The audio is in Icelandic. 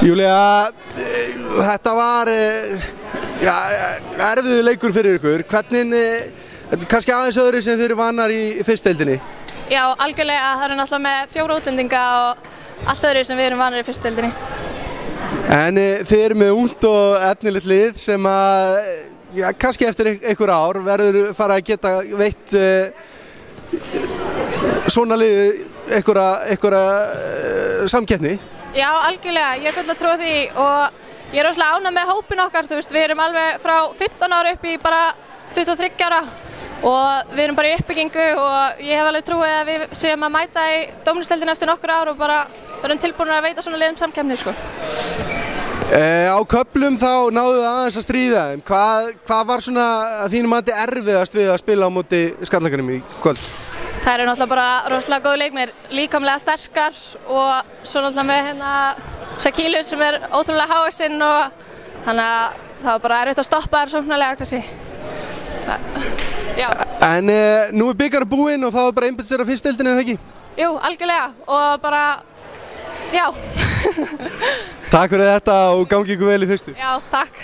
Júlia, þetta var eh, ja, erfiðu leikur fyrir ykkur. Hvernig, eh, kannski aðeins öðru sem þeir eru vannar í fyrstdeildinni? Já, algjörlega, það eru náttúrulega með fjóra útlendinga og allt öðru sem við erum vanir í fyrstdeildinni. En eh, þið eru með ungd og efnilegt lið sem að, já, kannski eftir ein- einhver ár verður fara að geta veitt uh, svona lið einhverja, samkeppni. Já, algjörlega, ég er full að trúa því og ég er rosalega ánað með hópin okkar, þú veist, við erum alveg frá 15 ára upp í bara 23 ára og við erum bara í uppbyggingu og ég hef alveg trúið að við séum að mæta í dómlisteldinu eftir nokkur ár og bara verðum tilbúin að veita svona liðum samkemni, sko. Uh, á köplum þá náðu það aðeins að stríða þeim. Hvað, hvað var svona þínum að þetta erfiðast við að spila á móti skallakarnum í kvöld? Það eru náttúrulega bara rosalega góð leikmir, líkamlega sterkar og svo náttúrulega með hérna Shaquille sem er ótrúlega háessinn og þannig að það var bara erfitt að stoppa þær sóknarlega kannski. Það- Já, En uh, nú er byggarna búinn og þá er bara einbætt sér að fyrstdeildinni eða ekki? jú, algjörlega og bara, já, Takk fyrir þetta og gangi ykkur vel í fyrstu. já, takk.